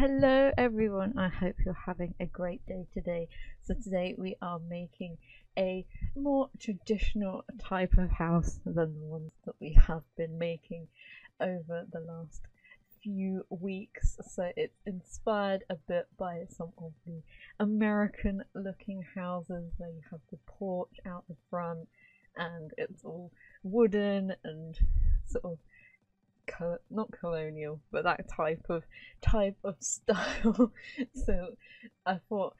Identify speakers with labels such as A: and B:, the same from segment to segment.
A: Hello everyone, I hope you're having a great day today. So today we are making a more traditional type of house than the ones that we have been making over the last few weeks. So it's inspired a bit by some of the American looking houses where you have the porch out the front and it's all wooden and sort of co- not colonial, but that type of type of style. so I thought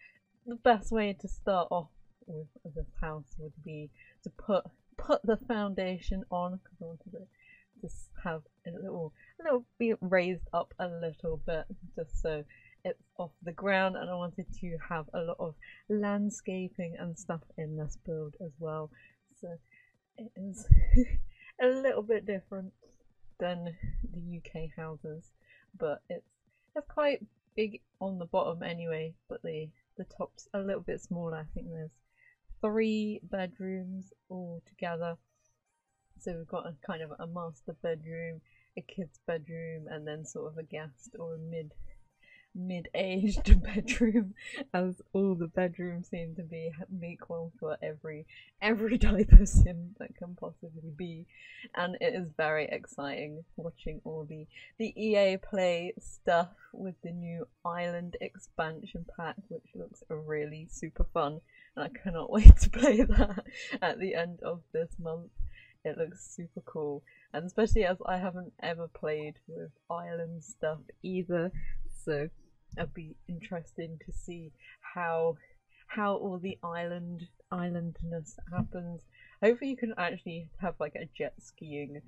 A: the best way to start off with this house would be to put put the foundation on because I wanted to just have a little a little be raised up a little bit just so it's off the ground and I wanted to have a lot of landscaping and stuff in this build as well so it is a little bit different than the UK houses, but it's it's quite big on the bottom anyway. But the the top's a little bit smaller. I think there's three bedrooms all together. So we've got a kind of a master bedroom, a kid's bedroom, and then sort of a guest or a mid mid-aged bedroom as all the bedrooms seem to be one for every every type of sim that can possibly be. And it is very exciting watching all the the ea play stuff with the new island expansion pack which looks really super fun. And i cannot wait to play that at the end of this month. It looks super cool. And especially as i haven't ever played with island stuff either so it'd be interesting to see how how all the island islandness happens. Hopefully, you can actually have like a jet skiing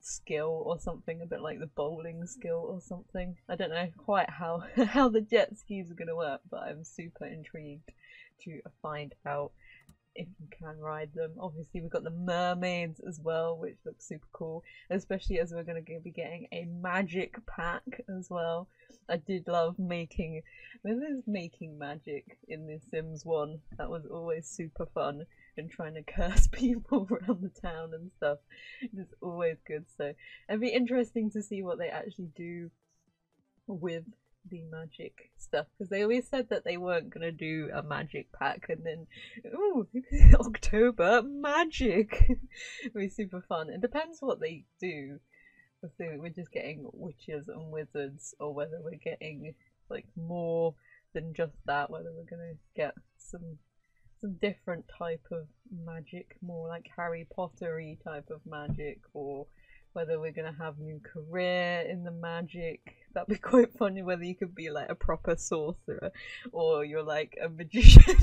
A: skill or something, a bit like the bowling skill or something. I don't know quite how how the jet skis are going to work, but I'm super intrigued to find out if you can ride them. Obviously, we've got the mermaids as well, which looks super cool, especially as we're going to be getting a magic pack as well. I did love making, when there's making magic in The Sims 1, that was always super fun. And trying to curse people around the town and stuff is always good. So it'd be interesting to see what they actually do with the magic stuff because they always said that they weren't gonna do a magic pack and then oh October magic. It'd be super fun. It depends what they do. If we're just getting witches and wizards or whether we're getting like more than just that whether we're gonna get some some different type of magic more like Harry Pottery type of magic or whether we're gonna have new career in the magic. That'd be quite funny whether you could be like a proper sorcerer or you're like a magician.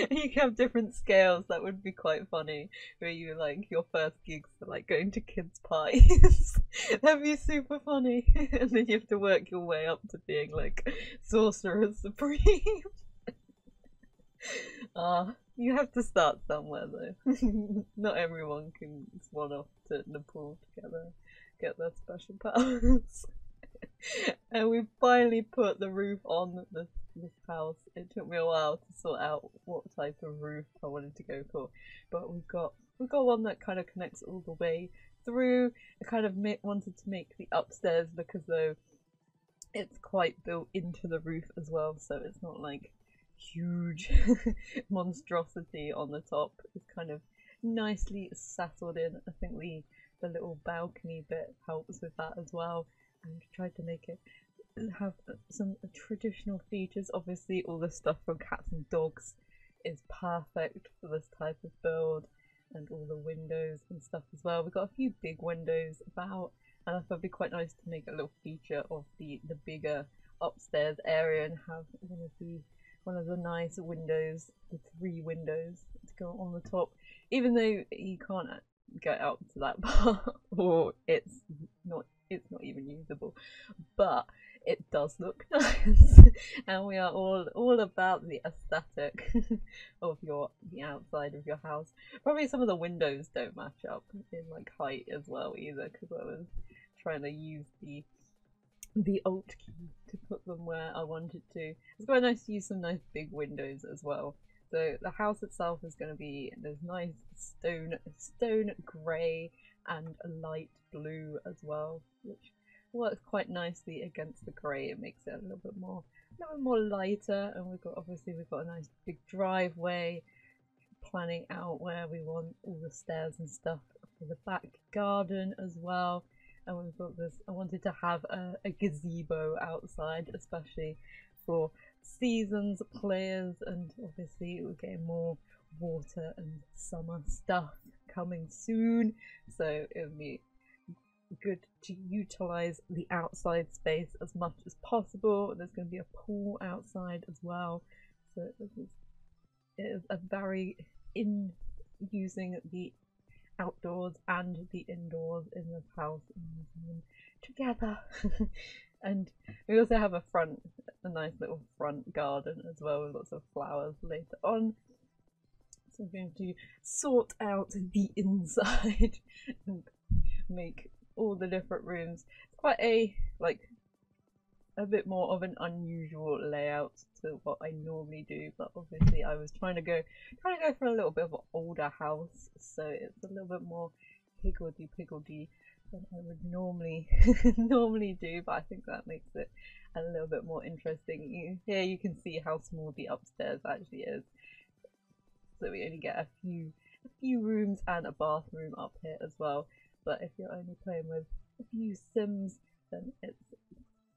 A: and you can have different scales. That would be quite funny. Where you like your first gigs are like going to kids' parties. That'd be super funny. and then you have to work your way up to being like sorcerer supreme. Ah, uh, you have to start somewhere though. Not everyone can swan off to Nepal together, get their special powers. and we finally put the roof on this, this house. It took me a while to sort out what type of roof I wanted to go for, but we've got we've got one that kind of connects all the way through. I kind of wanted to make the upstairs because though it's quite built into the roof as well, so it's not like huge monstrosity on the top is kind of nicely settled in. I think the the little balcony bit helps with that as well, and tried to make it have some traditional features. Obviously, all the stuff from cats and dogs is perfect for this type of build, and all the windows and stuff as well. We've got a few big windows about, and I thought it'd be quite nice to make a little feature of the the bigger upstairs area and have one of the one of the nice windows, the three windows to go on the top, even though you can't get up to that part or it's not it's not even usable, but it does look nice, and we are all all about the aesthetic of your the outside of your house. Probably some of the windows don't match up in like height as well either, because I was trying to use the the alt key to put them where I wanted to. It's quite nice to use some nice big windows as well. So the house itself is going to be there's nice stone stone grey and light blue as well, which works quite nicely against the grey. It makes it a little bit more, a little bit more lighter. And we've got obviously we've got a nice big driveway. Planning out where we want all the stairs and stuff for the back garden as well. And we've got this. I wanted to have a, a gazebo outside, especially for seasons players, and obviously we're getting more water and summer stuff coming soon. So it would be good to utilize the outside space as much as possible. There's going to be a pool outside as well, so it is, it is a very in using the outdoors and the indoors in this house together. and we also have a front, a nice little front garden as well with lots of flowers later on. So I'm going to sort out the inside and make all the different rooms. It's quite a like a bit more of an unusual layout to what I normally do, but obviously I was trying to go trying to go for a little bit of an older house, so it's a little bit more higgledy piggledy than I would normally normally do, but I think that makes it a little bit more interesting. You here you can see how small the upstairs actually is. So we only get a few a few rooms and a bathroom up here as well. But if you're only playing with a few Sims, then it's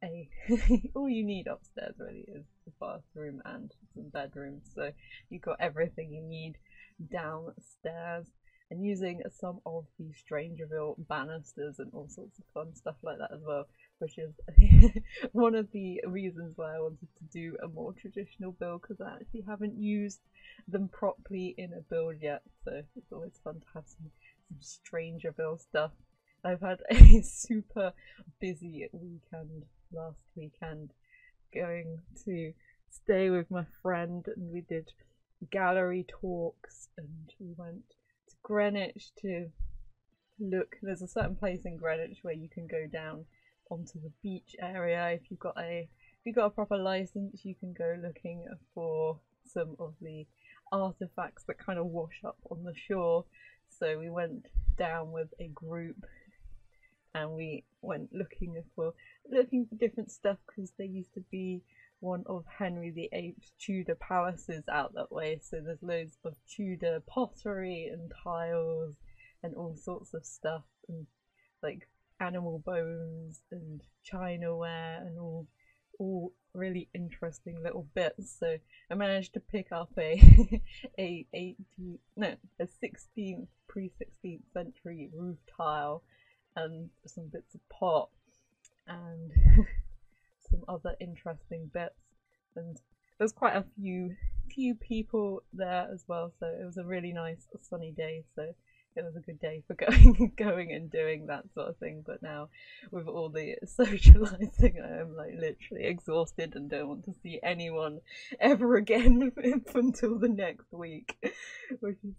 A: a all you need upstairs really is the bathroom and some bedrooms. So you've got everything you need downstairs. And using some of the Strangerville banisters and all sorts of fun stuff like that as well, which is one of the reasons why I wanted to do a more traditional build because I actually haven't used them properly in a build yet. So it's always fun to have some, some Strangerville stuff. I've had a super busy weekend last weekend going to stay with my friend and we did gallery talks and we went to Greenwich to look. There's a certain place in Greenwich where you can go down onto the beach area. If you've got a if you've got a proper license you can go looking for some of the artifacts that kind of wash up on the shore. So we went down with a group and we went looking for looking for different stuff because there used to be one of Henry VIII's Tudor palaces out that way. So there's loads of Tudor pottery and tiles and all sorts of stuff and like animal bones and chinaware and all all really interesting little bits. So I managed to pick up a a 18 no a 16th pre 16th century roof tile and some bits of pot and some other interesting bits. And there's quite a few few people there as well, so it was a really nice sunny day. So it was a good day for going going and doing that sort of thing. But now with all the socializing, I am like literally exhausted and don't want to see anyone ever again until the next week, which is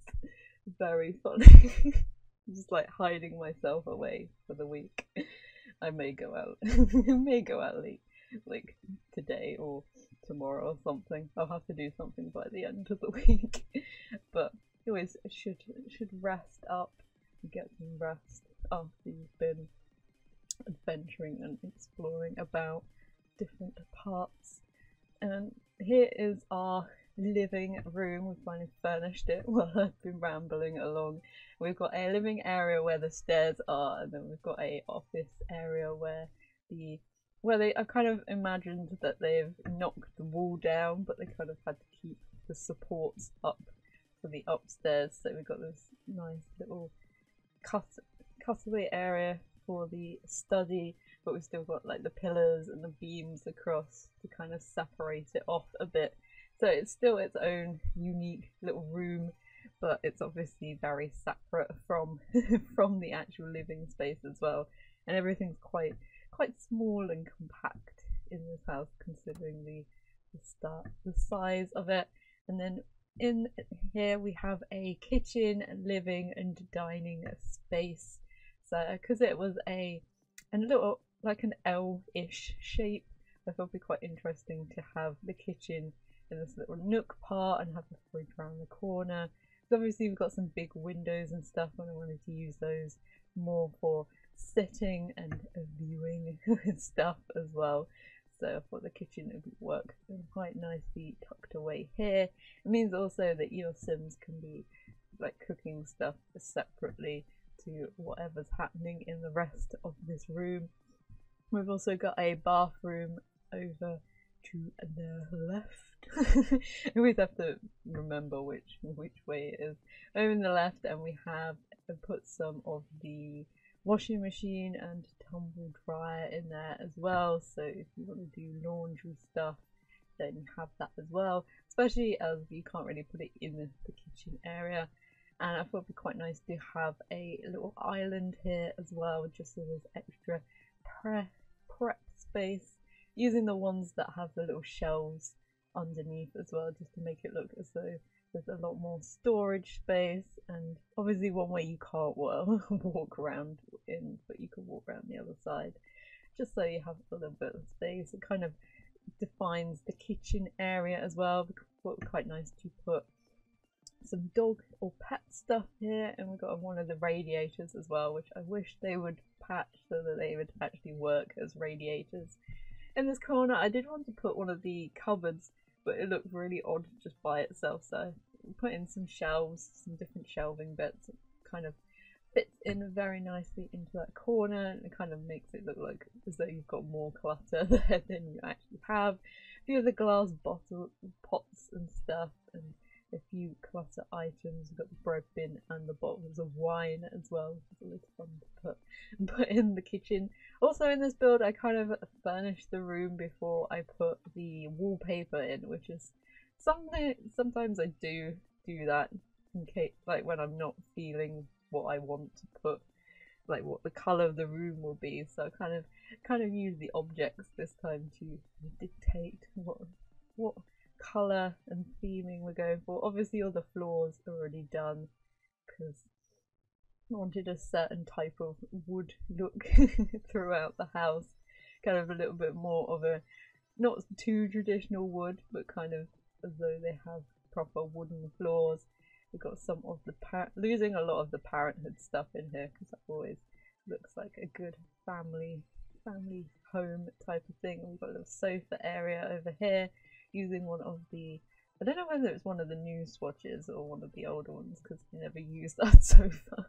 A: very funny. Just like hiding myself away for the week. I may go out, may go out late, like today or tomorrow or something. I'll have to do something by the end of the week, but you always should should rest up, get some rest after you've been adventuring and exploring about different parts. And here is our living room. We finally furnished it while I've been rambling along. We've got a living area where the stairs are, and then we've got a office area where the where they I kind of imagined that they've knocked the wall down, but they kind of had to keep the supports up for the upstairs. So we've got this nice little cut cutaway area for the study, but we've still got like the pillars and the beams across to kind of separate it off a bit so it's still its own unique little room, but it's obviously very separate from from the actual living space as well. And everything's quite quite small and compact in this house, considering the the start the size of it. And then in here we have a kitchen, living, and dining space. So because it was a a little like an L-ish shape, I thought it'd be quite interesting to have the kitchen in this little nook part and have the fridge around the corner. So obviously we've got some big windows and stuff and I wanted to use those more for sitting and uh, viewing stuff as well. So I thought the kitchen would work quite nicely tucked away here. It means also that your Sims can be like cooking stuff separately to whatever's happening in the rest of this room. We've also got a bathroom over to the left. I always have to remember which which way it is. Over in the left, and we have put some of the washing machine and tumble dryer in there as well. So if you want to do laundry stuff, then you have that as well. Especially as you can't really put it in the, the kitchen area. And I thought it'd be quite nice to have a little island here as well, just so there's extra prep prep space using the ones that have the little shelves underneath as well just to make it look as though there's a lot more storage space. And obviously one way you can't walk around in but you can walk around the other side just so you have a little bit of space. It kind of defines the kitchen area as well quite nice to put some dog or pet stuff here. And we've got one of the radiators as well which I wish they would patch so that they would actually work as radiators in this corner I did want to put one of the cupboards but it looked really odd just by itself so put in some shelves some different shelving bits. It kind of fits in very nicely into that corner and it kind of makes it look like as though you've got more clutter there than you actually have. A few of the glass bottle pots and stuff and a few clutter items. We've got the bread bin and the bottles of wine as well. It's always fun to put put in the kitchen. Also in this build I kind of furnished the room before I put the wallpaper in, which is something sometimes I do do that in case like when I'm not feeling what I want to put like what the colour of the room will be. So I kind of kind of use the objects this time to dictate what what colour and theming we're going for. Obviously all the floors are already done because I wanted a certain type of wood look throughout the house. Kind of a little bit more of a, not too traditional wood, but kind of as though they have proper wooden floors. We've got some of the, losing a lot of the parenthood stuff in here because that always looks like a good family family home type of thing. We've got a little sofa area over here using one of the I don't know whether it's one of the new swatches or one of the older ones because I never used that so far.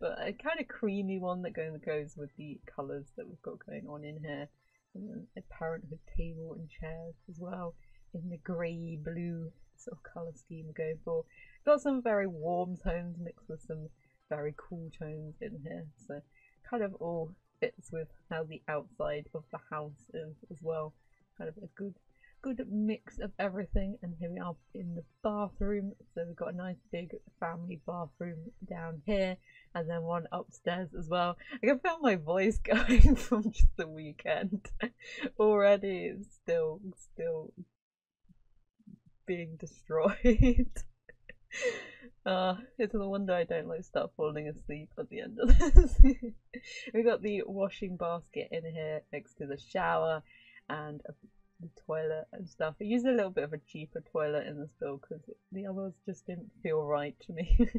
A: but a kind of creamy one that goes with the colours that we've got going on in here. And then a parenthood table and chairs as well in the grey blue sort of colour scheme going for. Got some very warm tones mixed with some very cool tones in here, so kind of all fits with how the outside of the house is as well. Kind of a good good mix of everything. And here we are in the bathroom. So we've got a nice big family bathroom down here and then one upstairs as well. I can feel my voice going from just the weekend already. Still still being destroyed. Uh, it's no wonder I don't like start falling asleep at the end of this. We've got the washing basket in here next to the shower and a the toilet and stuff. I used a little bit of a cheaper toilet in this build because the others just didn't feel right to me.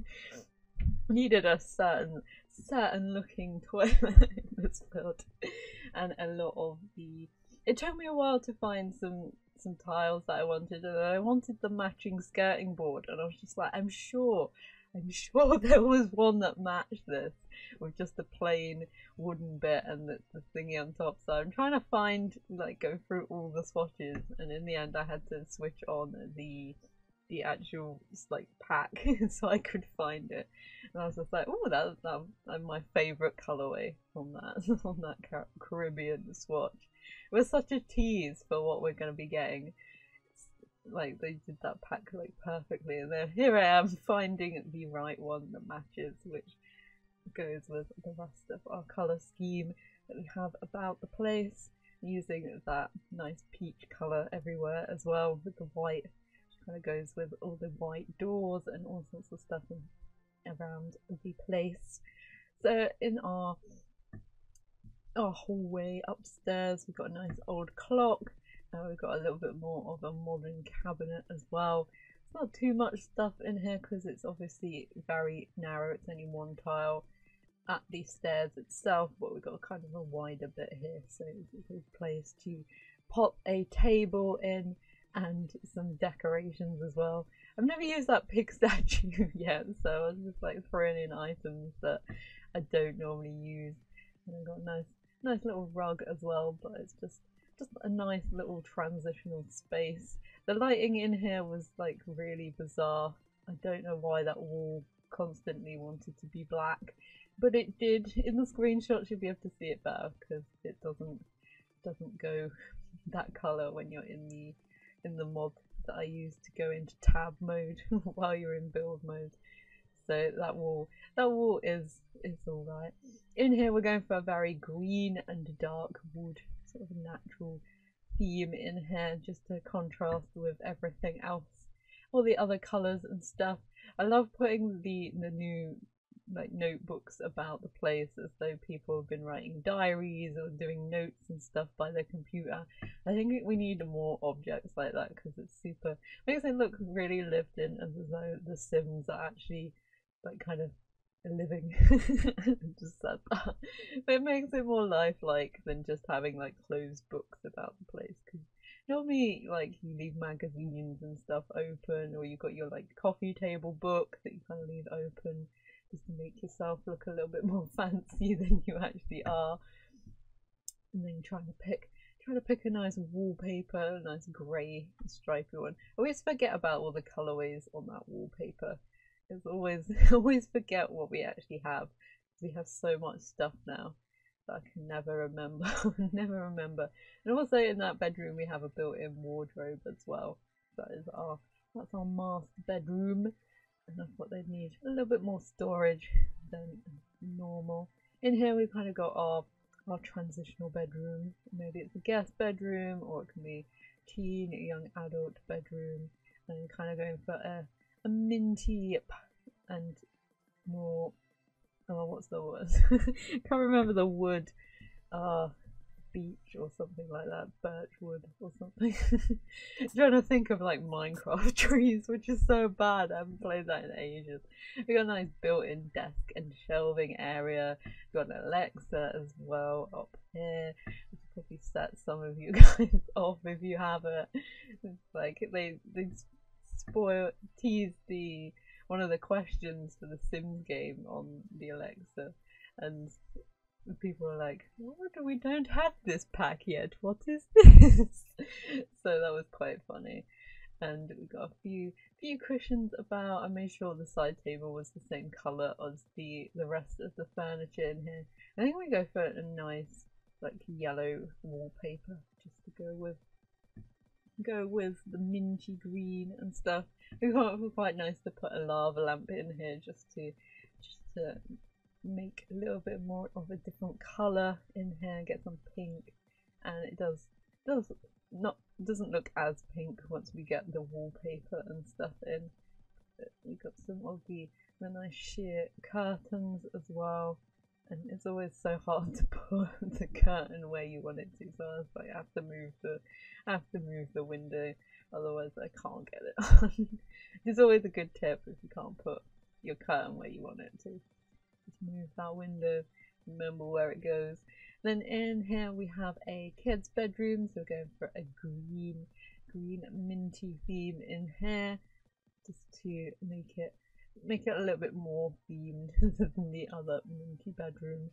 A: Needed a certain certain looking toilet in this build, and a lot of the. It took me a while to find some some tiles that I wanted, and I wanted the matching skirting board, and I was just like, I'm sure I'm sure there was one that matched this with just a plain wooden bit and the, the thingy on top. So I'm trying to find, like, go through all the swatches, and in the end, I had to switch on the the actual like pack so I could find it. And I was just like, oh, that's that, that's my favourite colorway on that on that Caribbean swatch. It was such a tease for what we're going to be getting like they did that pack like perfectly and then here I am finding the right one that matches which goes with the rest of our colour scheme that we have about the place using that nice peach colour everywhere as well with the white which kind of goes with all the white doors and all sorts of stuff around the place. So in our our hallway upstairs we've got a nice old clock now we've got a little bit more of a modern cabinet as well. It's not too much stuff in here because it's obviously very narrow, it's only one tile. at the stairs itself, but we've got kind of a wider bit here, so it's a good place to pop a table in and some decorations as well. I've never used that pig statue yet, so I was just like throwing in items that I don't normally use. And I've got a nice, nice little rug as well, but it's just just a nice little transitional space. The lighting in here was like really bizarre. I don't know why that wall constantly wanted to be black, but it did. In the screenshots you'll be able to see it better because it doesn't doesn't go that color when you're in the in the mod that I use to go into tab mode while you're in build mode. So that wall, that wall is is all right. In here, we're going for a very green and dark wood, sort of natural theme in here, just to contrast with everything else, all the other colours and stuff. I love putting the the new like notebooks about the place as though people have been writing diaries or doing notes and stuff by their computer. I think we need more objects like that because it's super makes it look really lived in as though the Sims are actually like kind of living. just said that, it makes it more lifelike than just having like closed books about the place because normally like you leave magazines and stuff open or you've got your like coffee table book that you kind of leave open just to make yourself look a little bit more fancy than you actually are. And then trying to pick trying to pick a nice wallpaper, a nice grey stripy one. I always forget about all the colourways on that wallpaper. It's always always forget what we actually have. We have so much stuff now that I can never remember. never remember. And also in that bedroom we have a built-in wardrobe as well. That is our that's our master bedroom enough what they'd need. A little bit more storage than normal. In here we've kind of got our our transitional bedroom. Maybe it's a guest bedroom or it can be teen, young adult bedroom. And kind of going for a, a minty and more oh what's the word? Can't remember the wood. Uh beech or something like that, birch wood or something. trying to think of like Minecraft trees, which is so bad. I haven't played that in ages. We got a nice built-in desk and shelving area. We got an Alexa as well up here. Could probably set some of you guys off if you have it. It's like they they spoil tease the one of the questions for the Sims game on the Alexa and people are like, "What? We don't have this pack yet. What is this?" so that was quite funny, and we got a few few cushions about. I made sure the side table was the same color as the the rest of the furniture in here. I think we go for a nice like yellow wallpaper just to go with go with the minty green and stuff. It was quite nice to put a lava lamp in here just to just to make a little bit more of a different color in here get some pink. And it does does not doesn't look as pink once we get the wallpaper and stuff in. We got some of the, the nice sheer curtains as well and it's always so hard to put the curtain where you want it to so I like I have to move the I have to move the window otherwise I can't get it on it's always a good tip if you can't put your curtain where you want it to Just move that window, remember where it goes. Then in here we have a kid's bedroom, so we're going for a green, green minty theme in here, just to make it make it a little bit more themed than the other minty bedroom,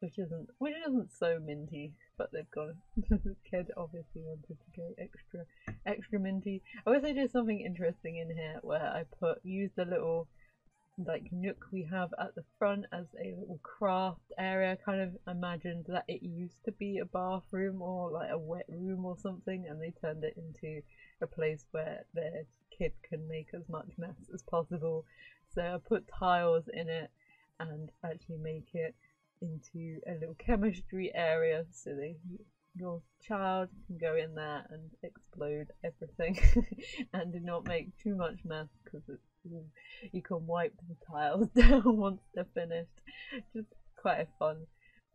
A: which isn't which isn't so minty, but they've the kid obviously wanted to go extra extra minty. I wish I did something interesting in here where I put used a little like nook we have at the front as a little craft area. Kind of imagined that it used to be a bathroom or like a wet room or something, and they turned it into a place where their kid can make as much mess as possible. So I put tiles in it and actually make it into a little chemistry area so they your child can go in there and explode everything and do not make too much mess because you can wipe the tiles down once they're finished. Just quite a fun,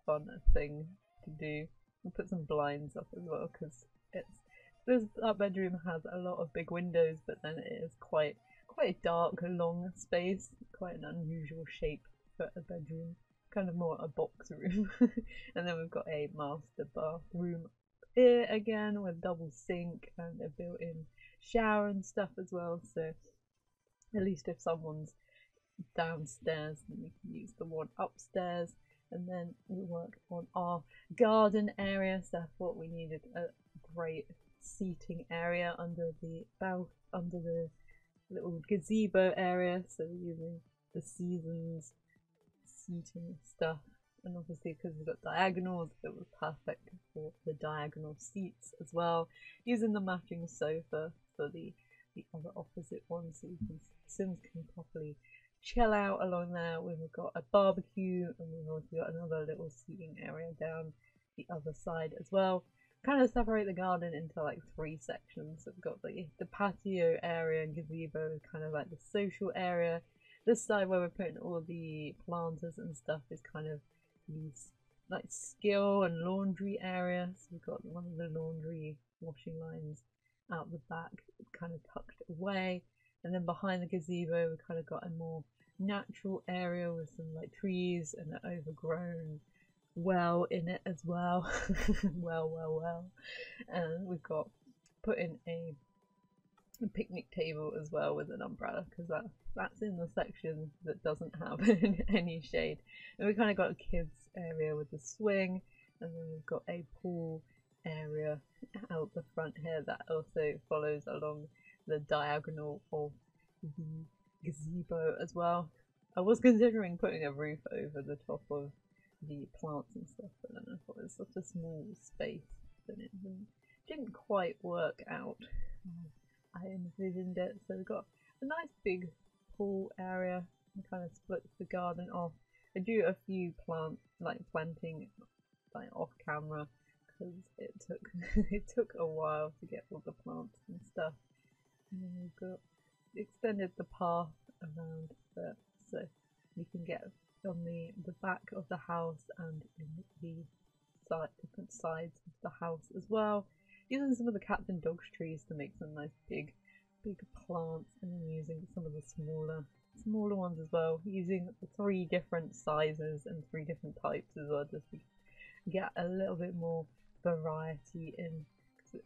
A: fun thing to do. We'll put some blinds up as well because it's this that bedroom has a lot of big windows, but then it is quite quite a dark, long space. Quite an unusual shape for a bedroom. kind of more a box room. and then we've got a master bathroom here again with double sink and a built-in shower and stuff as well. So at least if someone's downstairs, then we can use the one upstairs. And then we worked on our garden area. So I thought we needed a great seating area under the bow under the little gazebo area. So we're using the seasons seating stuff. And obviously because we've got diagonals, it was perfect for the diagonal seats as well. Using the matching sofa for the the other opposite one so you can Sims can properly chill out along there. We've got a barbecue and we've also got another little seating area down the other side as well. Kind of separate the garden into like three sections. We've got the, the patio area and gazebo, kind of like the social area. This side where we're putting all the planters and stuff is kind of these like skill and laundry area. So we've got one of the laundry washing lines out the back, kind of tucked away. And then behind the gazebo, we've kind of got a more natural area with some like trees and an overgrown well in it as well. well, well, well. And we've got put in a, a picnic table as well with an umbrella because that that's in the section that doesn't have any shade. And we kind of got a kids area with the swing, and then we've got a pool area out the front here that also follows along the diagonal of the gazebo as well. I was considering putting a roof over the top of the plants and stuff, but then I thought it was such a small space that it didn't quite work out. I envisioned it, so we've got a nice big pool area and kind of splits the garden off. I do a few plant like planting like off camera because it took it took a while to get all the plants and stuff. And then we've got extended the path around so you can get on the the back of the house and in the side different sides of the house as well. Using some of the cats and dogs trees to make some nice big big plants and then using some of the smaller smaller ones as well. Using three different sizes and three different types as well just to get a little bit more variety in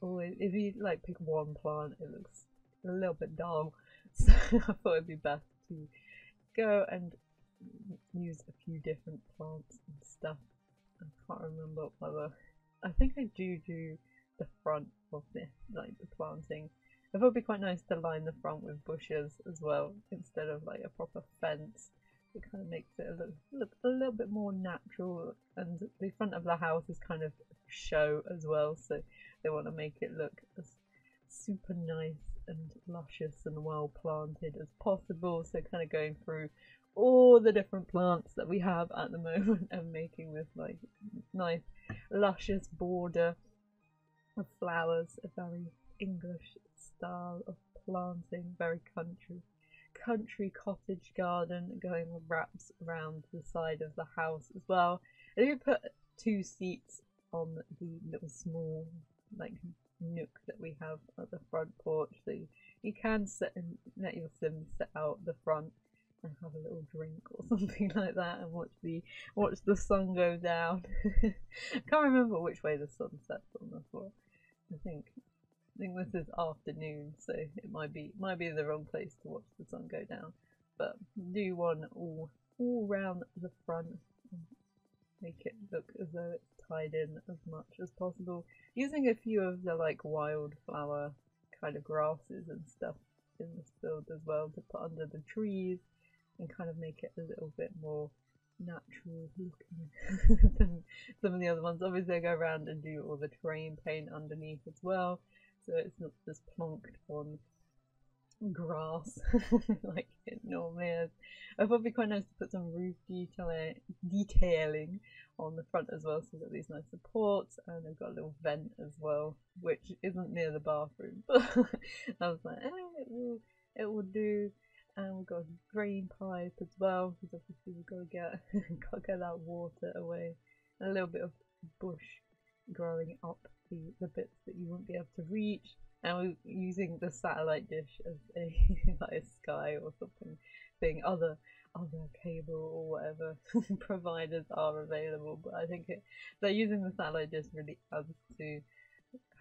A: always if you like pick one plant it looks a little bit dull so I thought it'd be best to go and use a few different plants and stuff. I can't remember whether I think I do do the front of this like the planting. I it'd be quite nice to line the front with bushes as well instead of like a proper fence. It kind of makes it a look, look a little bit more natural and the front of the house is kind of show as well so they want to make it look as super nice and luscious and well planted as possible. So kind of going through all the different plants that we have at the moment and making this like nice luscious border of flowers a very English style of planting very country country cottage garden going wraps around the side of the house as well. And you put two seats on the little small like nook that we have at the front porch so you, you can sit and let your sims sit out the front and have a little drink or something like that and watch the watch the sun go down. Can't remember which way the sun sets on this one. I think I think this is afternoon, so it might be might be the wrong place to watch the sun go down. But do one all all round the front, make it look as though it's tied in as much as possible. Using a few of the like wildflower kind of grasses and stuff in this build as well to put under the trees and kind of make it a little bit more natural looking than some of the other ones. Obviously I go around and do all the terrain paint underneath as well so it's not just plonked on grass like it normally is. I thought it'd be quite nice to put some roof detailing, detailing on the front as well, so we've got these nice supports, and I've got a little vent as well, which isn't near the bathroom, but I was like, eh, it will, it will do. And we've got a drain pipe as well, because obviously we've got to get, got to get that water away. And a little bit of bush growing up the, the bits that you won't be able to reach. And we're using the satellite dish as a like a sky or something thing, other other cable or whatever providers are available. But I think it, they're using the satellite dish really adds to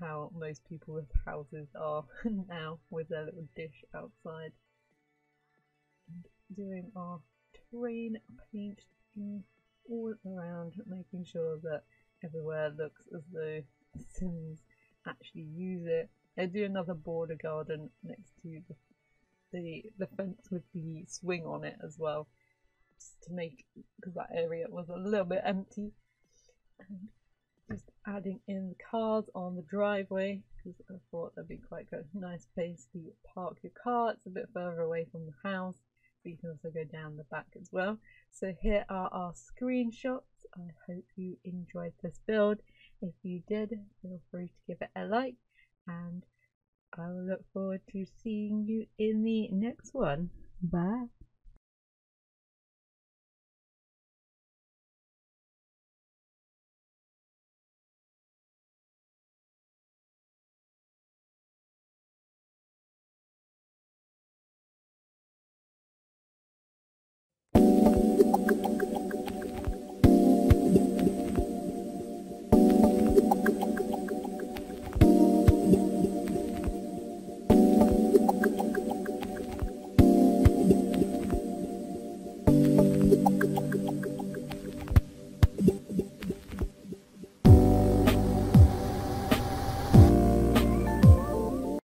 A: how most people's houses are now with their little dish outside. Doing our terrain paint all around, making sure that everywhere looks as though Sims actually use it. I do another border garden next to the the, the fence with the swing on it as well, just to make because that area was a little bit empty. And just adding in the cars on the driveway because I thought that'd be quite a nice place to park your car. It's a bit further away from the house, but you can also go down the back as well. So here are our screenshots. I hope you enjoyed this build. If you did, feel free to give it a like and I will look forward to seeing you in the next one. Bye.